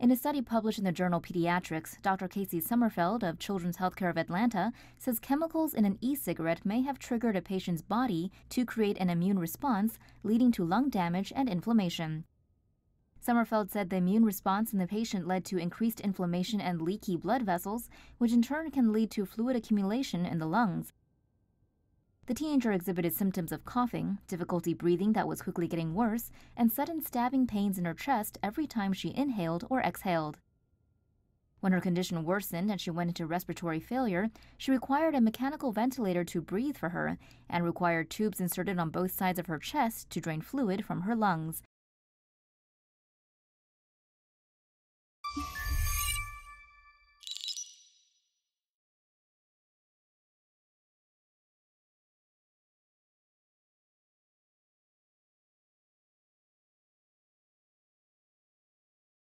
In a study published in the journal Pediatrics, Dr. Casey Sommerfeld of Children's Healthcare of Atlanta says chemicals in an e cigarette may have triggered a patient's body to create an immune response, leading to lung damage and inflammation. Sommerfeld said the immune response in the patient led to increased inflammation and leaky blood vessels, which in turn can lead to fluid accumulation in the lungs. The teenager exhibited symptoms of coughing, difficulty breathing that was quickly getting worse, and sudden stabbing pains in her chest every time she inhaled or exhaled. When her condition worsened and she went into respiratory failure, she required a mechanical ventilator to breathe for her and required tubes inserted on both sides of her chest to drain fluid from her lungs.